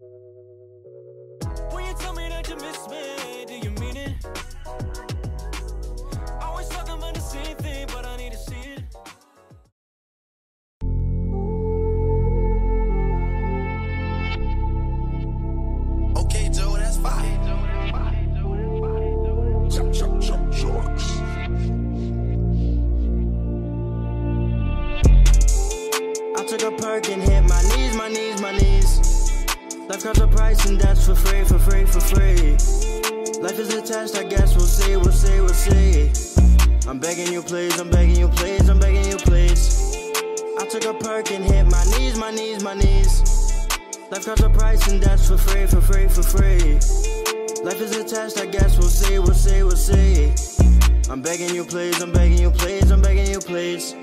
When you tell me that you miss me, do you mean it? Always talking about the same thing, but I need to see it. Okay, Joe, that's fine. Chop, chop, Comes a price and that's for free, for free, for free. Life is a test, I guess we'll see, we'll see, we'll see. I'm begging you, please, I'm begging you, please, I'm begging you, please. I took a perk and hit my knees, my knees, my knees. Life comes a price and that's for free, for free, for free. Life is a test, I guess we'll see, we'll see, we'll see. I'm begging you, please, I'm begging you, please, I'm begging you, please.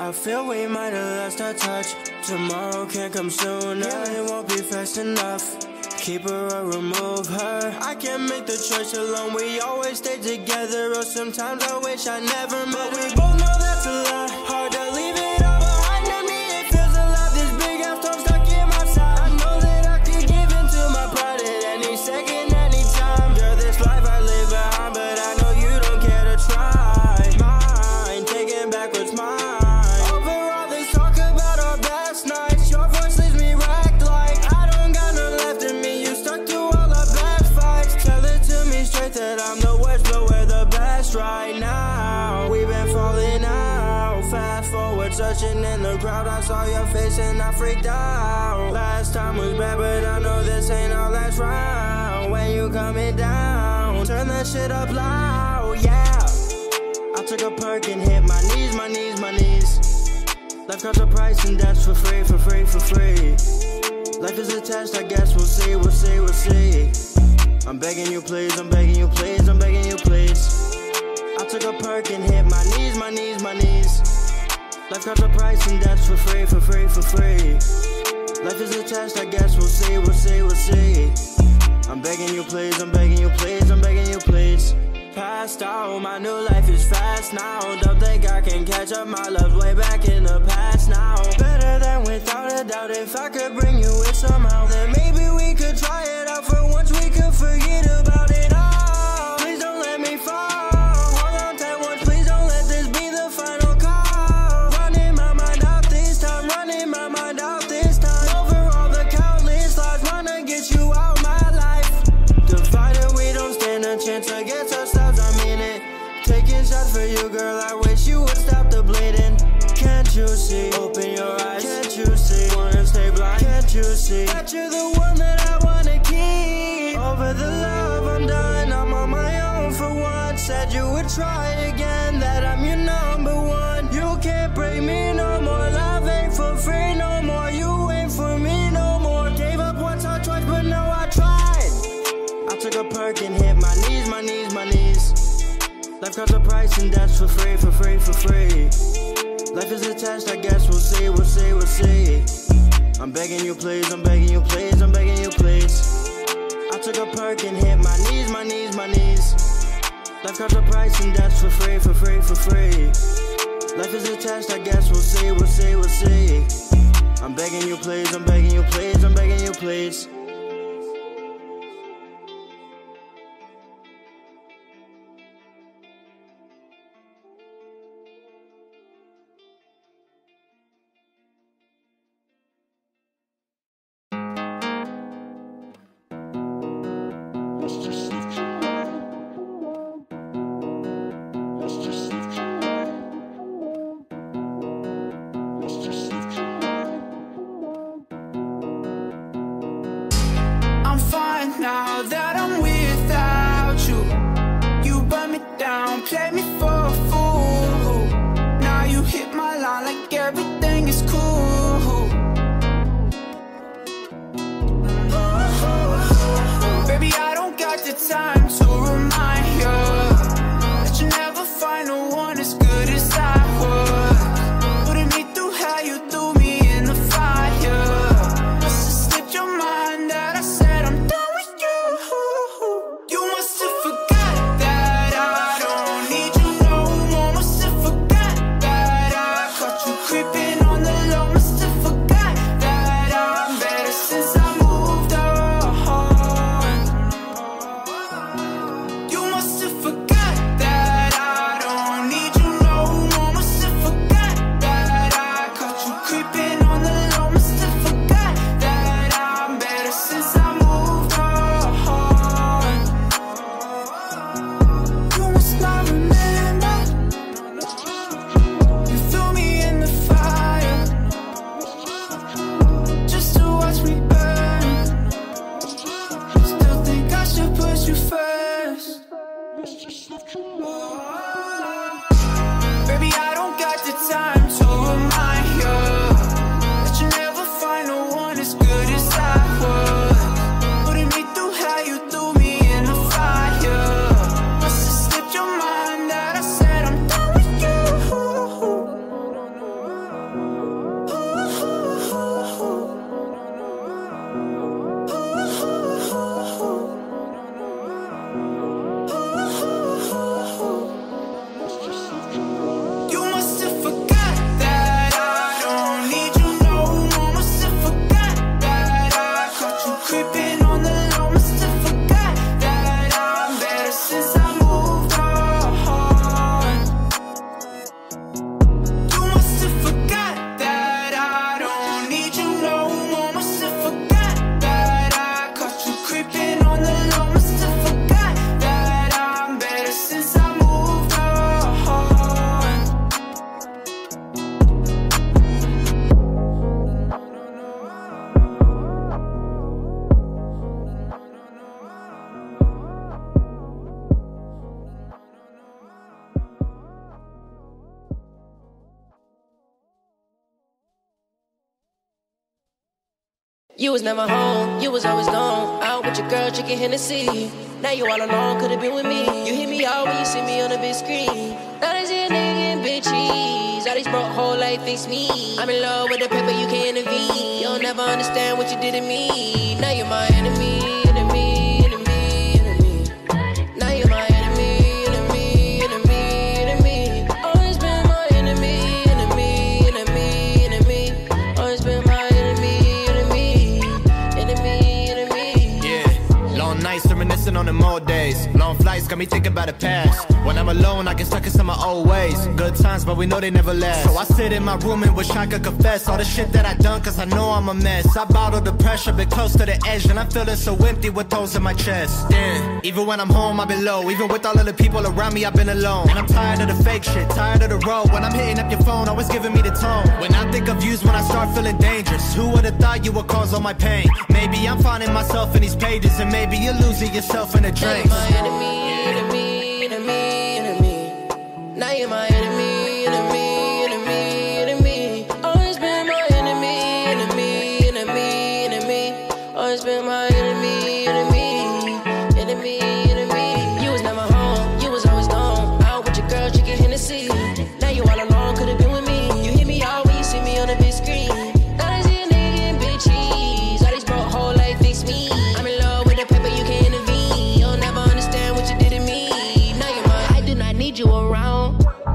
I feel we might have lost our touch. Tomorrow can't come soon, it won't be fast enough. Keep her or remove her. I can't make the choice alone. We always stay together, or sometimes I wish I never met. But we both know that's a lie. Saw your face and I freaked out. Last time was bad, but I know this ain't our last round. When you coming down, turn that shit up loud, yeah. I took a perk and hit my knees, my knees, my knees. Life comes a price and that's for free, for free, for free. Life is a test, I guess we'll see, we'll see, we'll see. I'm begging you, please, I'm begging you, please, I'm begging you, please. I took a perk and hit my knees, my knees, my knees. Life comes a price and that's for free, for free, for free. Life is a test, I guess we'll see, we'll see, we'll see. I'm begging you, please, I'm begging you, please, I'm begging you, please. Passed out, my new life is fast now. Don't think I can catch up, my love's way back in the past now. Better than without a doubt, if I could bring you with somehow, then maybe we could try it out for once. We could forget about it you, girl, I wish you would stop the bleeding. Can't you see? Open your eyes. Can't you see? Wanna stay blind? Can't you see? That you're the one that I wanna keep. Over the love, I'm done. I'm on my own for once. Said you would try again, that I'm your number one. You can't break me no Life comes a price and that's for free, for free, for free. Life is a test, I guess we'll see, we'll see, we'll see. I'm begging you, please, I'm begging you, please, I'm begging you, please. I took a perk and hit my knees, my knees, my knees. Life comes a price and that's for free, for free, for free. Life is a test, I guess we'll see, we'll see, we'll see. I'm begging you, please, I'm begging you, please, I'm begging you, please. You was never home, you was always gone. Out with your girl, drinking Hennessy. Now you all alone, could've been with me. You hear me out when you see me on the big screen. Now they see a nigga getting bitches. All these broke whole life fix me. I'm in love with the paper, you can't intervene. You'll never understand what you did to me. Now days. Long flights got me thinking about the past. When I'm alone, I get stuck in some of my old ways. Good times, but we know they never last. So I sit in my room and wish I could confess all the shit that I done, cause I know I'm a mess. I bottle the pressure, been close to the edge, and I'm feeling so empty with holes in my chest. Yeah, even when I'm home, I've been low. Even with all of the people around me, I've been alone. And I'm tired of the fake shit, tired of the road. When I'm hitting up your phone, always giving me the tone. When I think of yous, when I start feeling dangerous. Who would've thought you would cause all my pain? Maybe I'm finding myself in these pages, and maybe you're losing yourself in the drinks. Now you're my enemy,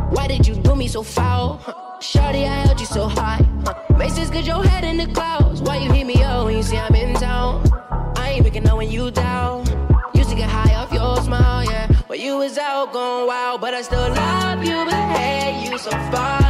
Why did you do me so foul? Shawty, I held you so high. Huh. Makes sense cause your head in the clouds. Why you hit me up when you see I'm in town? I ain't picking up when you down. Used to get high off your smile, yeah. But you was out going wild, but I still love you. But hey, you so far,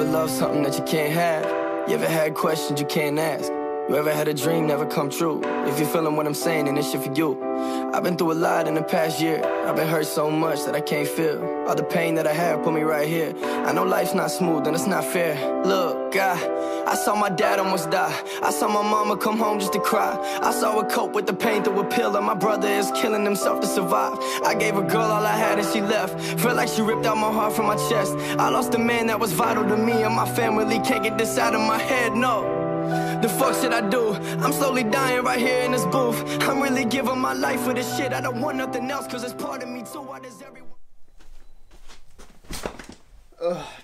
Yeah. You ever love something that you can't have? You ever had questions you can't ask? Ever had a dream never come true? If you're feeling what I'm saying, then this shit for you. I've been through a lot in the past year. I've been hurt so much that I can't feel. All the pain that I have put me right here. I know life's not smooth and it's not fair. Look, God, I saw my dad almost die. I saw my mama come home just to cry. I saw her cope with the pain through a pill, and my brother is killing himself to survive. I gave a girl all I had and she left. Felt like she ripped out my heart from my chest. I lost a man that was vital to me and my family. Can't get this out of my head, no. The fuck should I do? I'm slowly dying right here in this booth. I'm really giving my life for this shit. I don't want nothing else, cause it's part of me too. Why does everyone.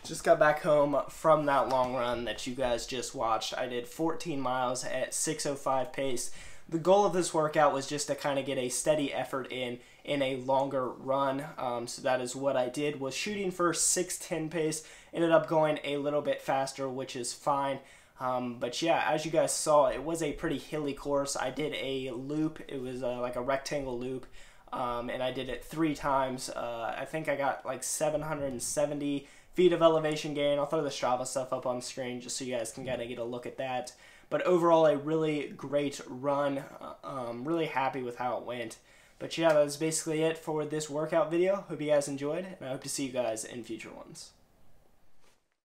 just got back home from that long run that you guys just watched. I did 14 miles at 6:05 pace. The goal of this workout was just to kind of get a steady effort in in a longer run. Um, so that is what I did. Was shooting for 6:10 pace. Ended up going a little bit faster, which is fine. Um, but yeah, as you guys saw, it was a pretty hilly course. I did a loop. It was uh, like a rectangle loop um, and I did it three times. Uh, I think I got like 770 feet of elevation gain. I'll throw the Strava stuff up on screen just so you guys can kind of get a look at that. But overall, a really great run. Uh, um, really happy with how it went. But yeah, that was basically it for this workout video. Hope you guys enjoyed, and I hope to see you guys in future ones.